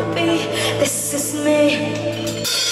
to be. This is me.